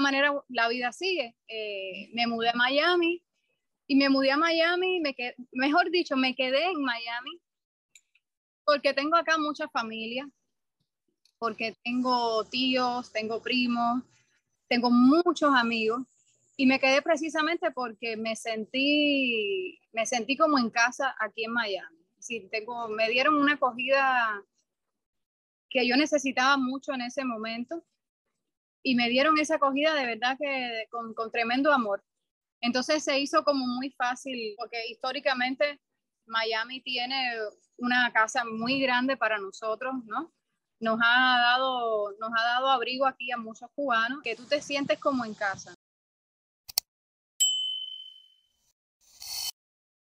manera la vida sigue. Eh, me mudé a Miami y me mudé a Miami, me mejor dicho, me quedé en Miami porque tengo acá mucha familia, porque tengo tíos, tengo primos, tengo muchos amigos y me quedé precisamente porque me sentí, me sentí como en casa aquí en Miami. Sí, tengo, me dieron una acogida que yo necesitaba mucho en ese momento y me dieron esa acogida de verdad que con, con tremendo amor. Entonces se hizo como muy fácil porque históricamente Miami tiene una casa muy grande para nosotros, ¿no? Nos ha dado, nos ha dado abrigo aquí a muchos cubanos, que tú te sientes como en casa.